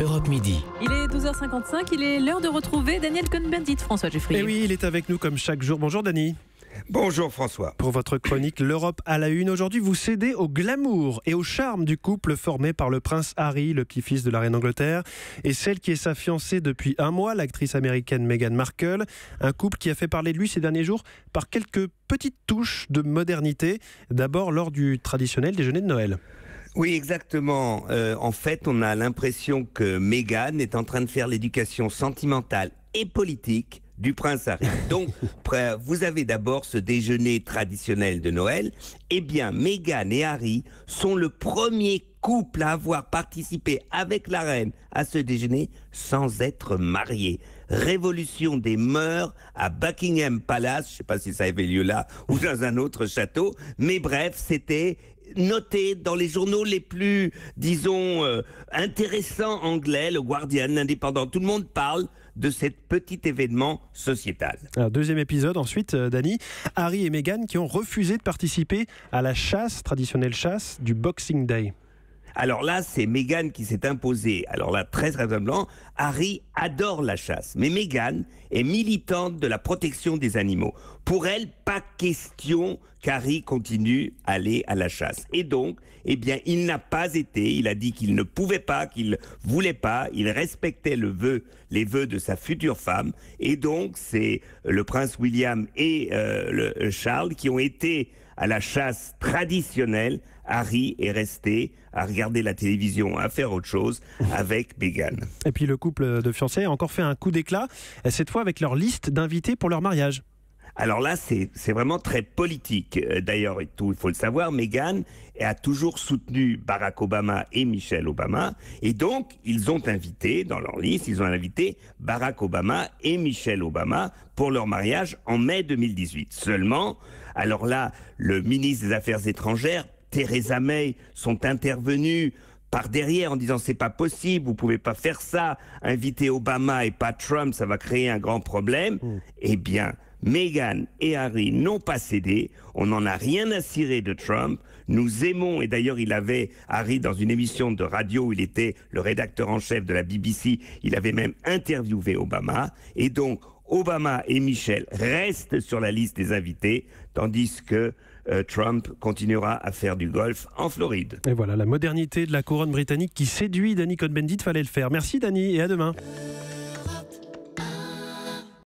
Europe Midi. Il est 12h55, il est l'heure de retrouver Daniel Cohn-Bendit, François Geffrier. Et Eh oui, il est avec nous comme chaque jour. Bonjour Dany. Bonjour François. Pour votre chronique L'Europe à la une, aujourd'hui vous cédez au glamour et au charme du couple formé par le prince Harry, le petit-fils de la reine d'Angleterre, et celle qui est sa fiancée depuis un mois, l'actrice américaine Meghan Markle. Un couple qui a fait parler de lui ces derniers jours par quelques petites touches de modernité. D'abord lors du traditionnel déjeuner de Noël. Oui, exactement. Euh, en fait, on a l'impression que Meghan est en train de faire l'éducation sentimentale et politique du prince Harry. Donc, vous avez d'abord ce déjeuner traditionnel de Noël. Eh bien, Meghan et Harry sont le premier couple à avoir participé avec la reine à ce déjeuner sans être mariés. Révolution des mœurs à Buckingham Palace. Je ne sais pas si ça avait lieu là ou dans un autre château. Mais bref, c'était noté dans les journaux les plus, disons, euh, intéressants anglais, le Guardian, l'Indépendant. Tout le monde parle de cet petit événement sociétal. Alors, deuxième épisode ensuite, euh, Dany. Harry et Meghan qui ont refusé de participer à la chasse, traditionnelle chasse du Boxing Day. Alors là, c'est Meghan qui s'est imposée. Alors là, très raisonnablement, Harry adore la chasse. Mais Meghan est militante de la protection des animaux. Pour elle, pas question qu'Harry continue à aller à la chasse. Et donc, eh bien, il n'a pas été. Il a dit qu'il ne pouvait pas, qu'il voulait pas. Il respectait le vœu, les vœux de sa future femme. Et donc, c'est le prince William et euh, le Charles qui ont été à la chasse traditionnelle, Harry est resté à regarder la télévision, à faire autre chose avec Meghan. Et puis le couple de fiancés a encore fait un coup d'éclat, cette fois avec leur liste d'invités pour leur mariage. Alors là, c'est vraiment très politique. Euh, D'ailleurs, il faut le savoir, Meghan a toujours soutenu Barack Obama et Michelle Obama. Et donc, ils ont invité, dans leur liste, ils ont invité Barack Obama et Michelle Obama pour leur mariage en mai 2018. Seulement, alors là, le ministre des Affaires étrangères, Theresa May, sont intervenus par derrière en disant c'est pas possible, vous pouvez pas faire ça, inviter Obama et pas Trump, ça va créer un grand problème. Eh bien, Meghan et Harry n'ont pas cédé, on n'en a rien à cirer de Trump. Nous aimons, et d'ailleurs il avait, Harry, dans une émission de radio où il était le rédacteur en chef de la BBC, il avait même interviewé Obama. Et donc, Obama et Michel restent sur la liste des invités, tandis que euh, Trump continuera à faire du golf en Floride. Et voilà, la modernité de la couronne britannique qui séduit Dany Cohn-Bendit, fallait le faire. Merci Dany et à demain.